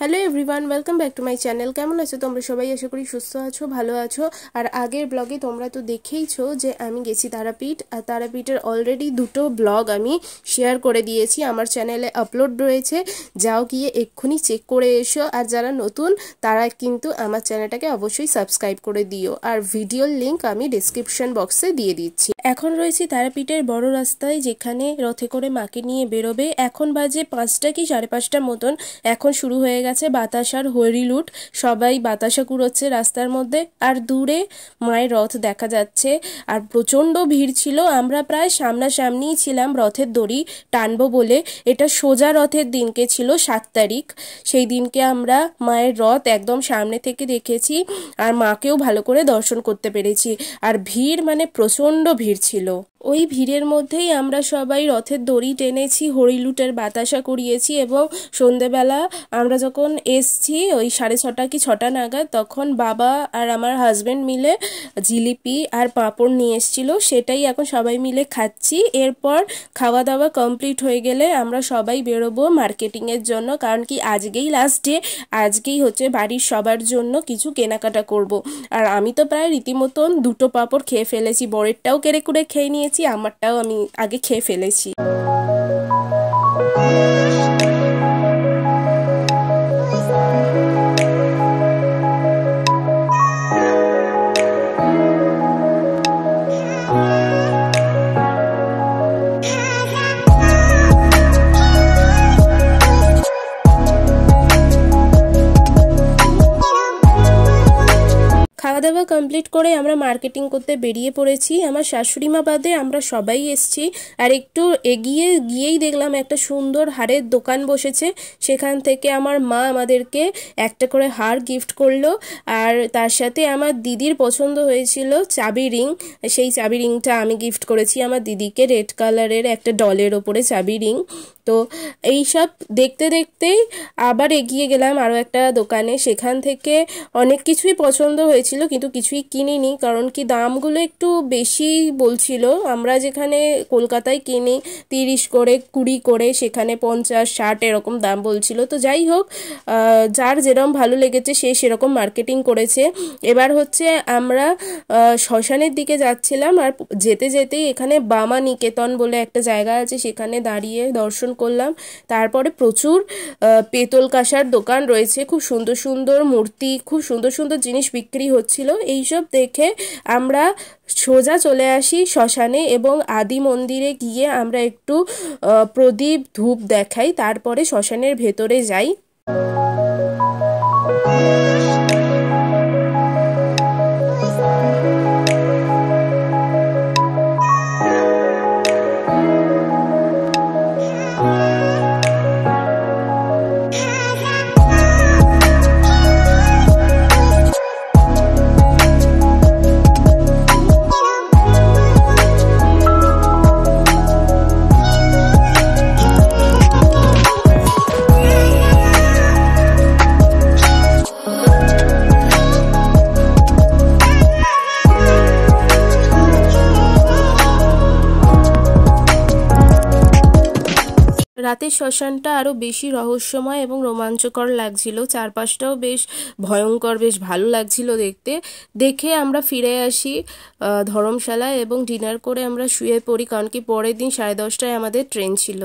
Hello everyone welcome back to my channel কেমন আছো তোমরা সবাই? আশা করি সুস্থ আছো, ভালো আছো। আর আগের ব্লগে তোমরা তো দেখেইছো যে আমি গেছি তারাপীঠ। আর তারাপীঠের অলরেডি দুটো ব্লগ আমি শেয়ার করে দিয়েছি। আমার চ্যানেলে আপলোড রয়েছে। যাও গিয়ে এক্ষুনি চেক করে এসো। আর যারা নতুন, তারা কিন্তু আমার চ্যানেলটাকে অবশ্যই সাবস্ক্রাইব করে দিও। আর ভিডিওর লিঙ্ক আমি ডিসক্রিপশন বক্সে দিয়ে দিচ্ছি। এখন রয়েছি তারাপীঠের বড় রাস্তায়, যেখানে রথে করে মাকে নিয়ে বেরোবে। এখন বাজে পাঁচটা কি সাড়ে পাঁচটার মতন। এখন শুরু হয়ে গেছে বাতাসার হরিলুট সবাই বাতাসা কুড়োচ্ছে রাস্তার মধ্যে। আর দূরে মায়ের রথ দেখা যাচ্ছে। আর প্রচণ্ড ভিড় ছিল। আমরা প্রায় সামনাসামনিই ছিলাম রথের দড়ি টানবো বলে। এটা সোজা রথের দিনকে ছিল সাত তারিখ। সেই দিনকে আমরা মায়ের রথ একদম সামনে থেকে দেখেছি। আর মাকেও ভালো করে দর্শন করতে পেরেছি। আর ভিড় মানে প্রচণ্ড ভিড় ছিল। ওই ভিড়ের মধ্যেই আমরা সবাই রথের দড়ি টেনেছি হরিলুটের বাতাসা করিয়েছি এবং সন্ধেবেলা আমরা যখন এসছি ওই সাড়ে ছটা কি ছটা নাগাদ, তখন বাবা আর আমার হাজব্যান্ড মিলে জিলিপি আর পাঁপড় নিয়ে এসেছিল, সেটাই এখন সবাই মিলে খাচ্ছি এরপর খাওয়া দাওয়া কমপ্লিট হয়ে গেলে আমরা সবাই বেরোবো মার্কেটিংয়ের জন্য, কারণ কি আজকেই লাস্ট ডে আজকেই হচ্ছে বাড়ির সবার জন্য কিছু কেনাকাটা করব। আর আমি তো প্রায় রীতিমতন দুটো পাঁপড় খেয়ে ফেলেছি, বরেরটাও কেড়ে কুড়ে খেয়ে নিয়েছি আমারটাও আমি আগে খেয়ে ফেলেছি। দাওয়া কমপ্লিট করে আমরা মার্কেটিং করতে বেরিয়ে পড়েছি। আমার শাশুড়ি মা বাদে আমরা সবাই এসছি। আর একটু এগিয়ে গিয়েই দেখলাম একটা সুন্দর হারের দোকান বসেছে। সেখান থেকে আমার মা আমাদেরকে একটা করে হার গিফট করল। আর তার সাথে আমার দিদির পছন্দ হয়েছিল চাবি রিং। সেই চাবি রিংটা আমি গিফট করেছি আমার দিদিকে রেড কালারের একটা ডলের ওপরে চাবি রিং। তো এইসব দেখতে দেখতেই আবার এগিয়ে গেলাম আরও একটা দোকানে। সেখান থেকে অনেক কিছুই পছন্দ হয়েছিল কিন্তু কিছুই কিনিনি, কারণ কি দামগুলো একটু বেশি বলছিল। আমরা যেখানে কলকাতায় কিনি, তিরিশ করে, কুড়ি করে, সেখানে পঞ্চাশ, ষাট এরকম দাম বলছিল। তো যাই হোক যার যেরকম ভালো লেগেছে, সে সেরকম মার্কেটিং করেছে। এবার হচ্ছে আমরা শ্মশানের দিকে যাচ্ছিলাম আর যেতে যেতেই এখানে বামা নিকেতন বলে একটা জায়গা আছে, সেখানে দাঁড়িয়ে দর্শন করলাম। তারপরে প্রচুর পেতল কাঁসার দোকান রয়েছে। খুব সুন্দর সুন্দর মূর্তি, খুব সুন্দর সুন্দর জিনিস বিক্রি হচ্ছিল এইসব দেখে আমরা সোজা চলে আসি শ্মশানে এবং আদি মন্দিরে গিয়ে আমরা একটু প্রদীপ ধূপ দেখাই, তারপরে শ্মশানের ভেতরে যাই। রাতের শ্মশানটা আরও বেশি রহস্যময় এবং রোমাঞ্চকর লাগছিল। চারপাশটাও বেশ ভয়ঙ্কর, বেশ ভালো লাগছিল দেখতে। দেখে আমরা ফিরে আসি ধর্মশালায় এবং ডিনার করে আমরা শুয়ে পড়ি, কারণ কি পরের দিন সাড়ে দশটায় আমাদের ট্রেন ছিল।